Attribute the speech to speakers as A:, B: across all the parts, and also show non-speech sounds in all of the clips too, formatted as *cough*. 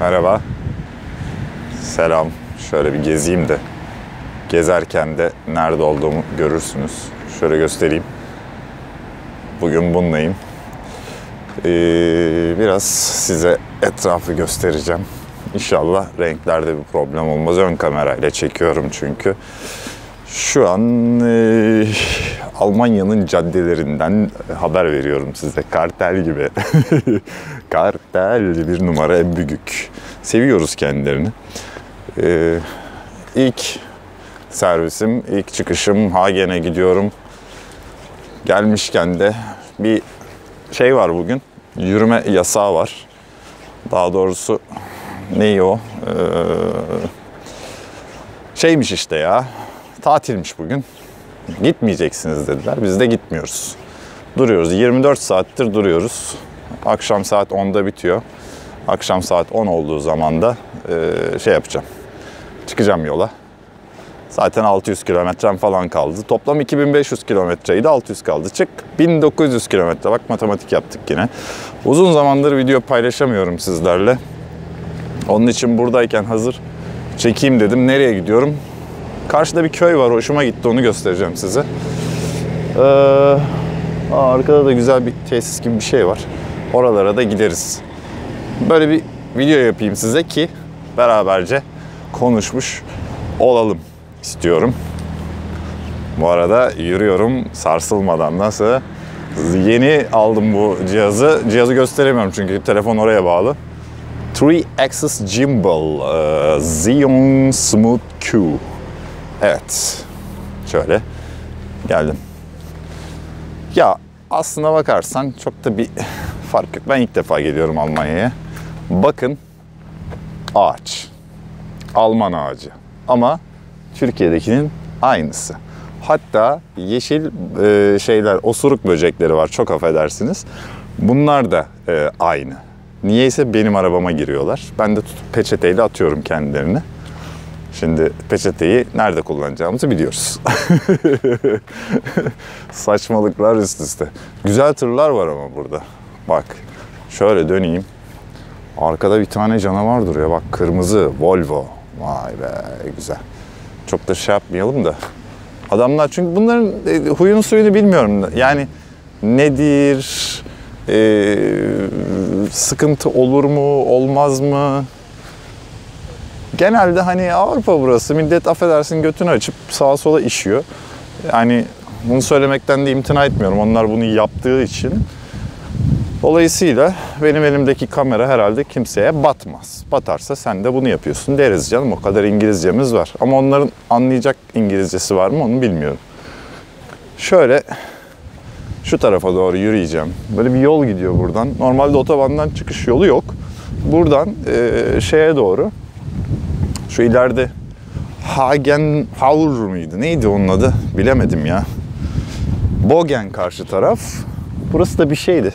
A: Merhaba. Selam. Şöyle bir gezeyim de. Gezerken de nerede olduğumu görürsünüz. Şöyle göstereyim. Bugün bununlayım. Ee, biraz size etrafı göstereceğim. İnşallah renklerde bir problem olmaz. Ön kamerayla çekiyorum çünkü. Şu an e, Almanya'nın caddelerinden haber veriyorum size. Kartel gibi. *laughs* Kartel bir numara en büyük. Seviyoruz kendilerini. E, ilk servisim, ilk çıkışım Hagen'e gidiyorum. Gelmişken de bir şey var bugün. Yürüme yasağı var. Daha doğrusu neyi o? Ee, şeymiş işte ya. Tatilmiş bugün. Gitmeyeceksiniz dediler. Biz de gitmiyoruz. Duruyoruz. 24 saattir duruyoruz. Akşam saat 10'da bitiyor. Akşam saat 10 olduğu zaman da e, şey yapacağım. Çıkacağım yola. Zaten 600 kilometrem falan kaldı. Toplam 2500 kilometreydi 600 kaldı. Çık 1900 kilometre. Bak matematik yaptık yine. Uzun zamandır video paylaşamıyorum sizlerle. Onun için buradayken hazır çekeyim dedim. Nereye gidiyorum? Karşıda bir köy var. Hoşuma gitti. Onu göstereceğim size. Ee, aa, arkada da güzel bir tesis gibi bir şey var. Oralara da gideriz. Böyle bir video yapayım size ki beraberce konuşmuş olalım istiyorum. Bu arada yürüyorum sarsılmadan nasıl? Yeni aldım bu cihazı. Cihazı gösteremiyorum çünkü telefon oraya bağlı. 3-Axis Gimbal e, Xeon Smooth Q. Evet. Şöyle geldim. Ya aslına bakarsan çok da bir fark yok. Ben ilk defa geliyorum Almanya'ya. Bakın ağaç. Alman ağacı. Ama Türkiye'dekinin aynısı. Hatta yeşil e, şeyler, osuruk böcekleri var. Çok affedersiniz. Bunlar da e, aynı. Niyeyse benim arabama giriyorlar. Ben de tutup peçeteyle atıyorum kendilerini. Şimdi peçeteyi nerede kullanacağımızı biliyoruz. *laughs* Saçmalıklar üst üste. Güzel tırlar var ama burada. Bak şöyle döneyim. Arkada bir tane canavar duruyor. Bak kırmızı Volvo. Vay be güzel. Çok da şey yapmayalım da. Adamlar çünkü bunların e, huyunu suyunu bilmiyorum. Yani nedir? E, sıkıntı olur mu? Olmaz mı? Genelde hani Avrupa burası. Millet affedersin götünü açıp sağa sola işiyor. Yani bunu söylemekten de imtina etmiyorum. Onlar bunu yaptığı için. Dolayısıyla benim elimdeki kamera herhalde kimseye batmaz. Batarsa sen de bunu yapıyorsun deriz canım. O kadar İngilizcemiz var. Ama onların anlayacak İngilizcesi var mı onu bilmiyorum. Şöyle şu tarafa doğru yürüyeceğim. Böyle bir yol gidiyor buradan. Normalde otobandan çıkış yolu yok. Buradan e, şeye doğru şu ileride Hagen Haur mıydı? Neydi onun adı? Bilemedim ya. Bogen karşı taraf. Burası da bir şeydi.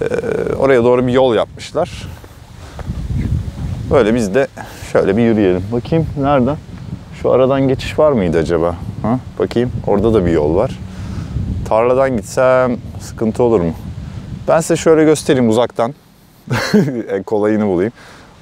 A: Ee, oraya doğru bir yol yapmışlar. Böyle biz de şöyle bir yürüyelim. Bakayım nereden? Şu aradan geçiş var mıydı acaba? Ha? Bakayım orada da bir yol var. Tarladan gitsem sıkıntı olur mu? Ben size şöyle göstereyim uzaktan. *laughs* en kolayını bulayım.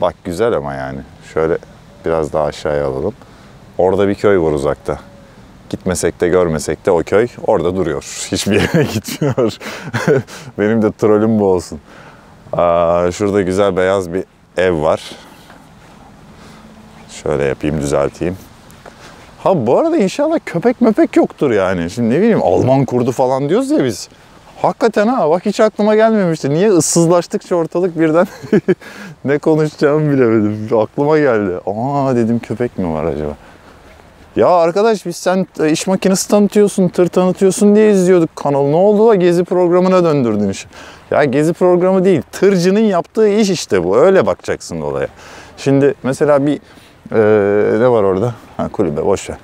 A: Bak güzel ama yani. Şöyle biraz daha aşağıya alalım. Orada bir köy var uzakta. Gitmesek de görmesek de o köy orada duruyor. *laughs* Hiçbir yere gitmiyor. *laughs* Benim de trolüm bu olsun. Aa, şurada güzel beyaz bir ev var. Şöyle yapayım düzelteyim. Ha bu arada inşallah köpek möpek yoktur yani. Şimdi ne bileyim Alman kurdu falan diyoruz ya biz. Hakikaten ha bak hiç aklıma gelmemişti. Niye ıssızlaştıkça ortalık birden *laughs* ne konuşacağımı bilemedim. Aklıma geldi. Aa dedim köpek mi var acaba? Ya arkadaş biz sen iş makinesi tanıtıyorsun, tır tanıtıyorsun diye izliyorduk kanalı. Ne oldu da gezi programına döndürdün işi. Ya gezi programı değil, tırcının yaptığı iş işte bu. Öyle bakacaksın olaya. Şimdi mesela bir ee, ne var orada? Ha, kulübe boş ver.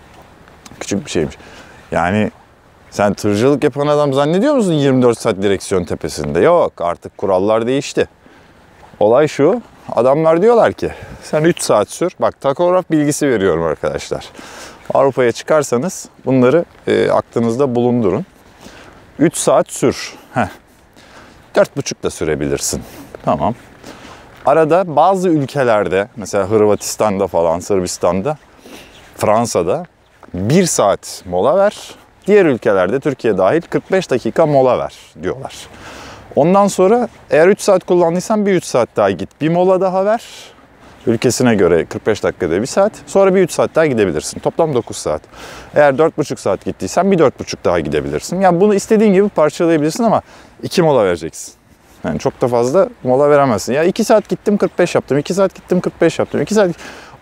A: Küçük bir şeymiş. Yani sen tırcılık yapan adam zannediyor musun 24 saat direksiyon tepesinde? Yok artık kurallar değişti. Olay şu. Adamlar diyorlar ki sen 3 saat sür. Bak takograf bilgisi veriyorum arkadaşlar. Avrupa'ya çıkarsanız bunları e, aklınızda bulundurun. 3 saat sür. Heh. 4,5 da sürebilirsin. Tamam. Arada bazı ülkelerde mesela Hırvatistan'da falan Sırbistan'da Fransa'da 1 saat mola ver. Diğer ülkelerde Türkiye dahil 45 dakika mola ver diyorlar. Ondan sonra eğer 3 saat kullandıysan bir 3 saat daha git. Bir mola daha ver. Ülkesine göre 45 dakikada bir saat. Sonra bir 3 saat daha gidebilirsin. Toplam 9 saat. Eğer 4,5 saat gittiysen bir 4,5 daha gidebilirsin. Yani bunu istediğin gibi parçalayabilirsin ama 2 mola vereceksin. Yani çok da fazla mola veremezsin. Ya 2 saat gittim 45 yaptım. 2 saat gittim 45 yaptım. 2 saat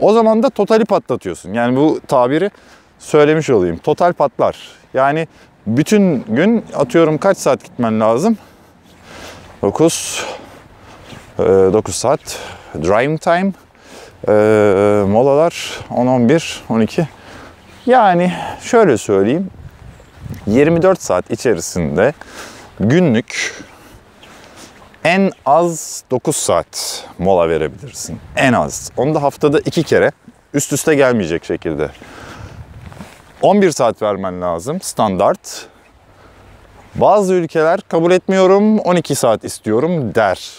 A: o zaman da totali patlatıyorsun. Yani bu tabiri söylemiş olayım. Total patlar. Yani bütün gün atıyorum kaç saat gitmen lazım? 9 9 saat driving time e, molalar 10 11 12 yani şöyle söyleyeyim 24 saat içerisinde günlük en az 9 saat mola verebilirsin. En az. Onu da haftada 2 kere üst üste gelmeyecek şekilde. 11 saat vermen lazım standart. Bazı ülkeler kabul etmiyorum 12 saat istiyorum der.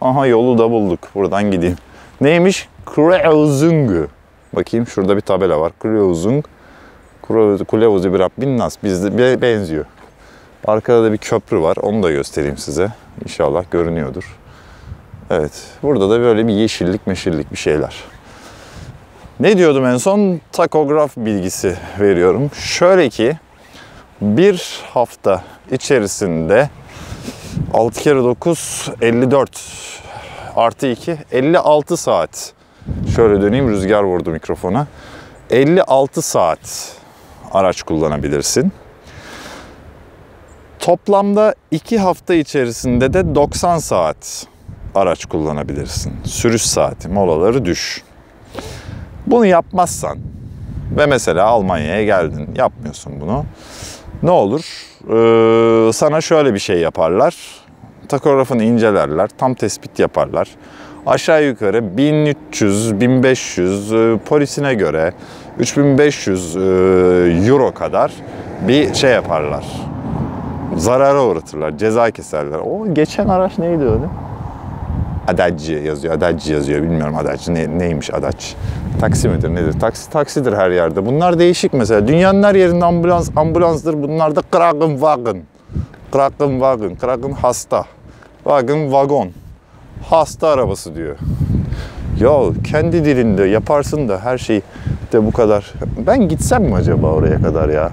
A: Aha yolu da bulduk. Buradan gideyim. Neymiş? Kreuzung. Bakayım şurada bir tabela var. Kreuzung. Kuleuzu bir Rabbin. Bizde benziyor. Arkada da bir köprü var. Onu da göstereyim size. İnşallah görünüyordur. Evet. Burada da böyle bir yeşillik meşillik bir şeyler. Ne diyordum en son? Takograf bilgisi veriyorum. Şöyle ki bir hafta içerisinde 6 kere 9 54 artı 2 56 saat. Şöyle döneyim rüzgar vurdu mikrofona. 56 saat araç kullanabilirsin. Toplamda 2 hafta içerisinde de 90 saat araç kullanabilirsin. Sürüş saati, molaları düş. Bunu yapmazsan ve mesela Almanya'ya geldin, yapmıyorsun bunu. Ne olur? Ee, sana şöyle bir şey yaparlar. Takografını incelerler, tam tespit yaparlar. Aşağı yukarı 1300, 1500 e, polisine göre 3500 e, euro kadar bir şey yaparlar. Zarara uğratırlar, ceza keserler. O geçen araç neydi öyle? Adacı yazıyor, Adacı yazıyor. Bilmiyorum Adacı ne, neymiş Adaç. Taksi midir nedir? Taksi taksidir her yerde. Bunlar değişik mesela. Dünyanın her yerinde ambulans ambulanstır. Bunlar da Krankenwagen. Krankenwagen. Kranken hasta. Wagen vagon. Hasta arabası diyor. Ya kendi dilinde yaparsın da her şey de bu kadar. Ben gitsem mi acaba oraya kadar ya?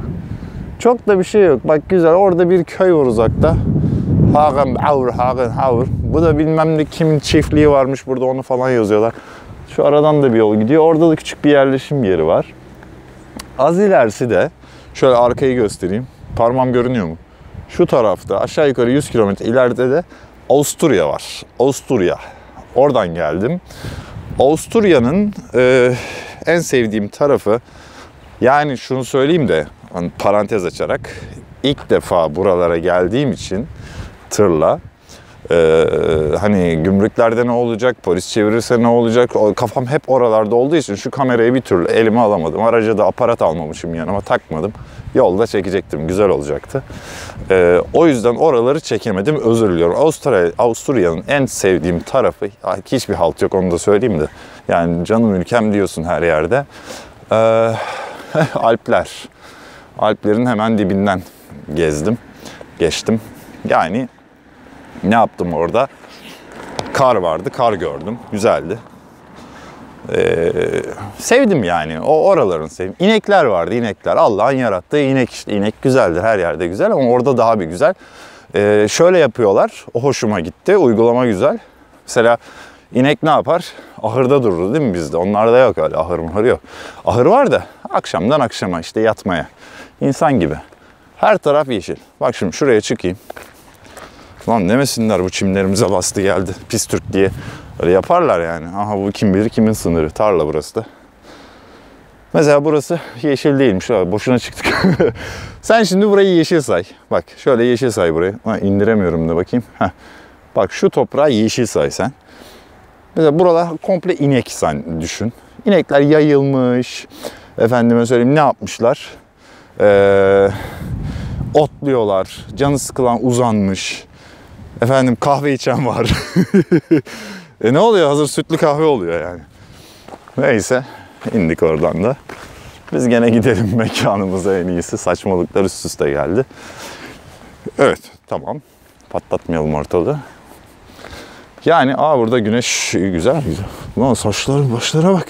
A: Çok da bir şey yok. Bak güzel orada bir köy var uzakta. Hagen Havur, Hagen Havur. Bu da bilmem ne kimin çiftliği varmış burada onu falan yazıyorlar. Şu aradan da bir yol gidiyor. Orada da küçük bir yerleşim yeri var. Az ilerisi de şöyle arkayı göstereyim. Parmağım görünüyor mu? Şu tarafta aşağı yukarı 100 kilometre ileride de Avusturya var. Avusturya. Oradan geldim. Avusturya'nın e, en sevdiğim tarafı yani şunu söyleyeyim de hani parantez açarak ilk defa buralara geldiğim için tırla ee, hani gümrüklerde ne olacak, polis çevirirse ne olacak, o, kafam hep oralarda olduğu için şu kamerayı bir türlü elime alamadım. Araca da aparat almamışım yanıma takmadım. Yolda çekecektim, güzel olacaktı. Ee, o yüzden oraları çekemedim, özür diliyorum. Avusturya, Avusturya'nın en sevdiğim tarafı, hiçbir halt yok onu da söyleyeyim de. Yani canım ülkem diyorsun her yerde. Ee, *laughs* Alpler. Alplerin hemen dibinden gezdim, geçtim. Yani ne yaptım orada? Kar vardı, kar gördüm. Güzeldi. Ee, sevdim yani. O oraların sevdim. İnekler vardı, inekler. Allah'ın yarattığı inek işte. İnek güzeldir, her yerde güzel ama orada daha bir güzel. Ee, şöyle yapıyorlar. O hoşuma gitti. Uygulama güzel. Mesela inek ne yapar? Ahırda durur değil mi bizde? Onlarda yok öyle ahır mahır yok. Ahır var da akşamdan akşama işte yatmaya. İnsan gibi. Her taraf yeşil. Bak şimdi şuraya çıkayım. Lan demesinler bu çimlerimize bastı geldi pis Türk diye. Öyle yaparlar yani. Aha bu kim bilir kimin sınırı. Tarla burası da. Mesela burası yeşil değilmiş. Boşuna çıktık. *laughs* Sen şimdi burayı yeşil say. Bak şöyle yeşil say burayı. Ha, indiremiyorum da bakayım. Heh. Bak şu toprağı yeşil say sen. Mesela buralar komple inek sen düşün. İnekler yayılmış. Efendime söyleyeyim ne yapmışlar? Ee, otluyorlar. Canı sıkılan uzanmış. Efendim kahve içen var. *laughs* E ne oluyor? Hazır sütlü kahve oluyor yani. Neyse indik oradan da. Biz gene gidelim *laughs* mekanımıza en iyisi. Saçmalıklar üst üste geldi. Evet tamam. Patlatmayalım ortalığı. Yani aa burada güneş güzel güzel. Lan saçların başlara bak.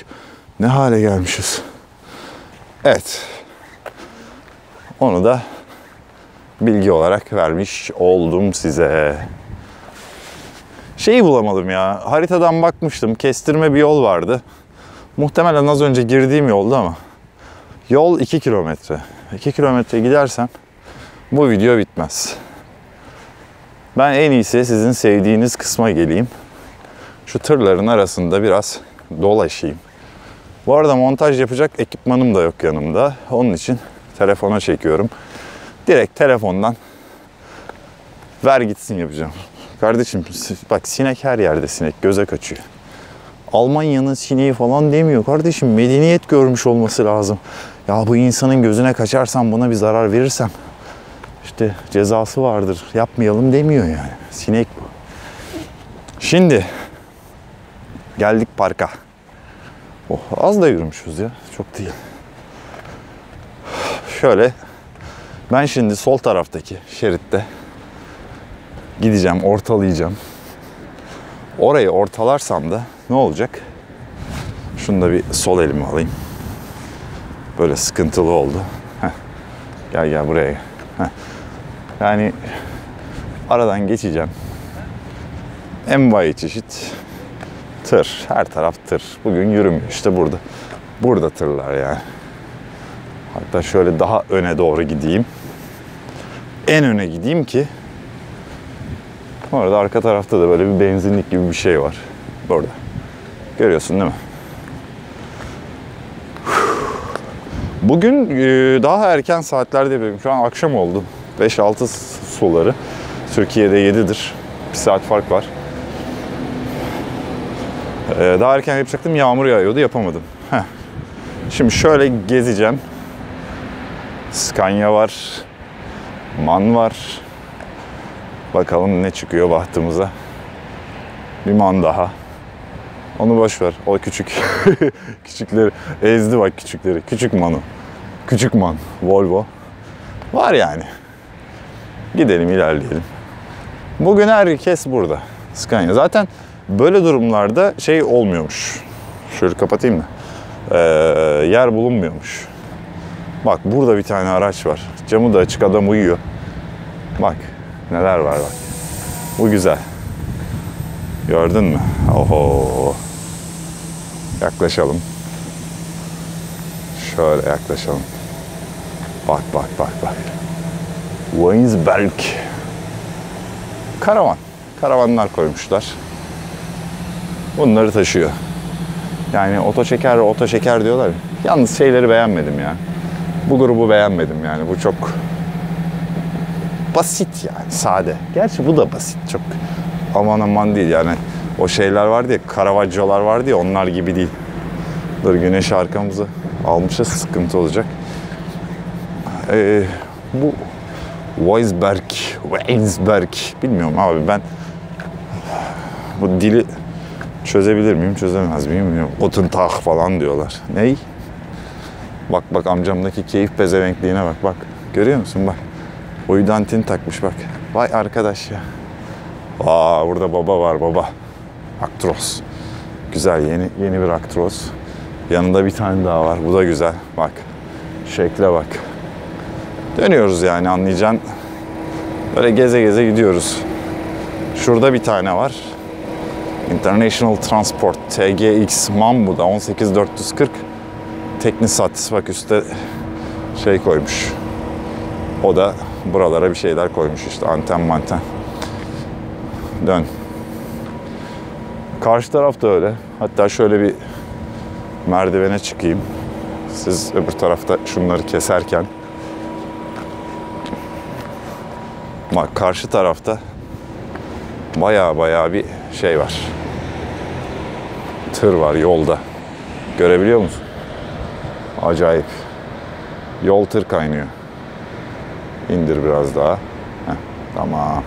A: Ne hale gelmişiz. Evet. Onu da bilgi olarak vermiş oldum size. Şeyi bulamadım ya. Haritadan bakmıştım. Kestirme bir yol vardı. Muhtemelen az önce girdiğim yoldu ama. Yol 2 kilometre. 2 kilometre gidersem bu video bitmez. Ben en iyisi sizin sevdiğiniz kısma geleyim. Şu tırların arasında biraz dolaşayım. Bu arada montaj yapacak ekipmanım da yok yanımda. Onun için telefona çekiyorum. Direkt telefondan ver gitsin yapacağım. Kardeşim bak sinek her yerde sinek göze kaçıyor. Almanya'nın sineği falan demiyor. Kardeşim medeniyet görmüş olması lazım. Ya bu insanın gözüne kaçarsam buna bir zarar verirsem işte cezası vardır. Yapmayalım demiyor yani. Sinek bu. Şimdi geldik parka. Oh, az da yürümüşüz ya. Çok değil. Şöyle ben şimdi sol taraftaki şeritte gideceğim, ortalayacağım. Orayı ortalarsam da ne olacak? Şunu da bir sol elime alayım. Böyle sıkıntılı oldu. Heh. Gel gel buraya. Heh. Yani aradan geçeceğim. Envai çeşit tır. Her taraf tır. Bugün yürümüyor işte burada. Burada tırlar yani. Hatta şöyle daha öne doğru gideyim. En öne gideyim ki bu arada arka tarafta da böyle bir benzinlik gibi bir şey var. Burada. Görüyorsun değil mi? Bugün e, daha erken saatlerde yapıyorum. Şu an akşam oldu. 5-6 suları. Türkiye'de 7'dir. Bir saat fark var. E, daha erken yapacaktım. Yağmur yağıyordu. Yapamadım. Heh. Şimdi şöyle gezeceğim. Scania var. Man var. Bakalım ne çıkıyor bahtımıza. Bir man daha. Onu boş ver. O küçük. *laughs* Küçükleri ezdi bak küçükleri. Küçük manı. Küçük man. Volvo. Var yani. Gidelim ilerleyelim. Bugün herkes burada. Scania. Zaten böyle durumlarda şey olmuyormuş. Şöyle kapatayım mı? Ee, yer bulunmuyormuş. Bak burada bir tane araç var. Camı da açık adam uyuyor. Bak neler var bak. Bu güzel. Gördün mü? Oho. Yaklaşalım. Şöyle yaklaşalım. Bak bak bak bak. Weinsberg. Karavan. Karavanlar koymuşlar. Bunları taşıyor. Yani oto çeker, oto çeker diyorlar. ya. Yalnız şeyleri beğenmedim ya. Bu grubu beğenmedim yani. Bu çok basit yani sade. Gerçi bu da basit çok aman aman değil yani. O şeyler vardı ya, Caravaggio'lar vardı ya onlar gibi değil. Dur güneş arkamızı almışız sıkıntı olacak. Ee, bu Weisberg, Weinsberg bilmiyorum abi ben bu dili çözebilir miyim çözemez miyim bilmiyorum. Otentag falan diyorlar. Ney? Bak bak amcamdaki keyif pezevenkliğine bak bak. Görüyor musun bak. Uydantin takmış bak. Vay arkadaş ya. Aa burada baba var baba. Aktros. Güzel yeni yeni bir Aktros. Yanında bir tane daha var. Bu da güzel. Bak. Şekle bak. Dönüyoruz yani anlayacaksın. Böyle geze geze gidiyoruz. Şurada bir tane var. International Transport TGX MAN bu da 18440 Teknisat bak üstte şey koymuş. O da buralara bir şeyler koymuş işte anten manten. Dön. Karşı taraf da öyle. Hatta şöyle bir merdivene çıkayım. Siz öbür tarafta şunları keserken. Bak karşı tarafta baya baya bir şey var. Tır var yolda. Görebiliyor musun? Acayip. Yol tır kaynıyor. İndir biraz daha. Heh, tamam.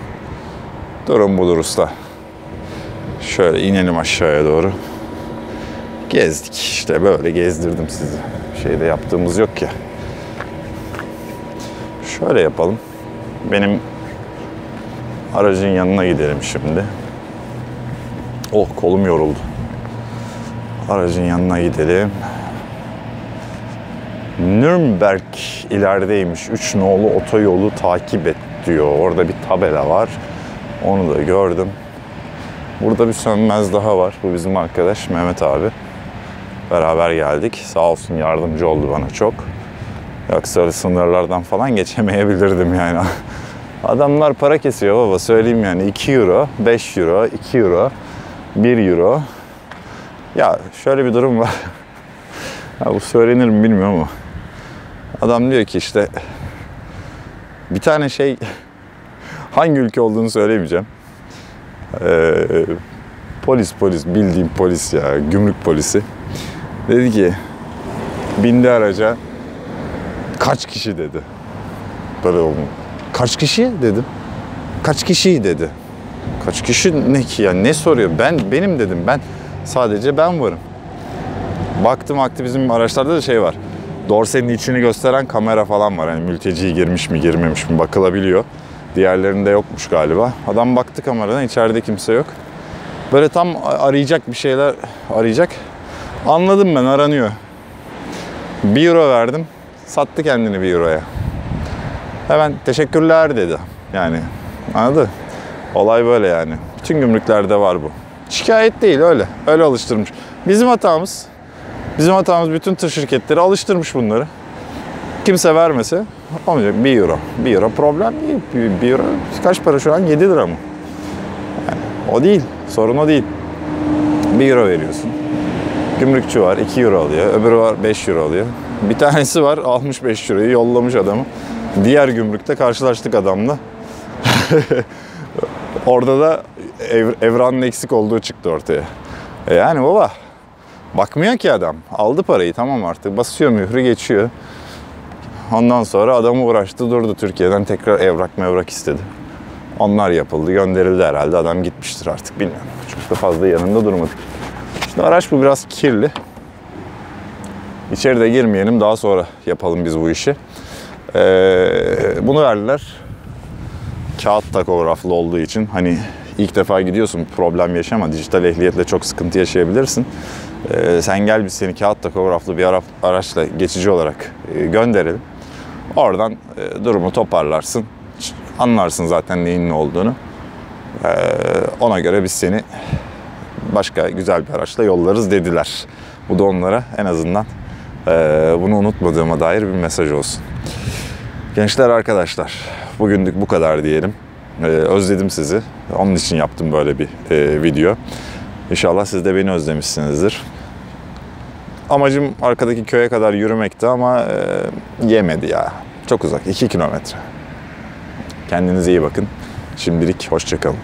A: Durum budur usta. Şöyle inelim aşağıya doğru. Gezdik işte böyle gezdirdim sizi. Şeyde yaptığımız yok ya. Şöyle yapalım. Benim aracın yanına gidelim şimdi. Oh kolum yoruldu. Aracın yanına gidelim. Nürnberg ilerideymiş. 3 nolu otoyolu takip et diyor. Orada bir tabela var. Onu da gördüm. Burada bir sönmez daha var. Bu bizim arkadaş Mehmet abi. Beraber geldik. Sağ olsun yardımcı oldu bana çok. Yoksa öyle sınırlardan falan geçemeyebilirdim yani. *laughs* Adamlar para kesiyor baba söyleyeyim yani 2 euro, 5 euro, 2 euro, 1 euro. Ya şöyle bir durum var. *laughs* Ya bu söylenir mi bilmiyorum ama. Adam diyor ki işte bir tane şey hangi ülke olduğunu söylemeyeceğim. Ee, polis polis bildiğim polis ya gümrük polisi. Dedi ki bindi araca kaç kişi dedi. Böyle oldu. Kaç kişi dedim. Kaç kişi dedi. Kaç kişi ne ki ya ne soruyor? Ben benim dedim ben sadece ben varım. Baktım aklı bizim araçlarda da şey var. Dorsenin içini gösteren kamera falan var. Hani mülteci girmiş mi girmemiş mi bakılabiliyor. Diğerlerinde yokmuş galiba. Adam baktı kameradan içeride kimse yok. Böyle tam arayacak bir şeyler arayacak. Anladım ben aranıyor. 1 euro verdim. Sattı kendini 1 euroya. Hemen teşekkürler dedi. Yani anladı? Olay böyle yani. Bütün gümrüklerde var bu. Şikayet değil öyle. Öyle alıştırmış. Bizim hatamız Bizim hatamız bütün tır şirketleri alıştırmış bunları. Kimse vermese olmayacak 1 euro. 1 euro problem değil. 1 euro kaç para şu an? 7 lira mı? Yani o değil. Sorun o değil. 1 euro veriyorsun. Gümrükçü var 2 euro alıyor. Öbürü var 5 euro alıyor. Bir tanesi var almış 5 euroyu yollamış adamı. Diğer gümrükte karşılaştık adamla. *laughs* Orada da ev, evranın eksik olduğu çıktı ortaya. E yani baba Bakmıyor ki adam. Aldı parayı tamam artık. Basıyor mührü geçiyor. Ondan sonra adamı uğraştı durdu Türkiye'den tekrar evrak mevrak istedi. Onlar yapıldı gönderildi herhalde adam gitmiştir artık bilmiyorum. Çok da fazla yanında durmadık. Şimdi araç bu biraz kirli. İçeride girmeyelim daha sonra yapalım biz bu işi. Ee, bunu verdiler. Kağıt takograflı olduğu için hani ilk defa gidiyorsun problem yaşama. Dijital ehliyetle çok sıkıntı yaşayabilirsin. Ee, sen gel biz seni kağıt takograflı bir ara, araçla geçici olarak e, gönderelim. Oradan e, durumu toparlarsın. Anlarsın zaten neyin ne olduğunu. Ee, ona göre biz seni başka güzel bir araçla yollarız dediler. Bu da onlara en azından e, bunu unutmadığıma dair bir mesaj olsun. Gençler arkadaşlar bugünlük bu kadar diyelim. Ee, özledim sizi. Onun için yaptım böyle bir e, video. İnşallah siz de beni özlemişsinizdir. Amacım arkadaki köye kadar yürümekti ama e, yemedi ya. Çok uzak. 2 kilometre. Kendinize iyi bakın. Şimdilik hoşçakalın.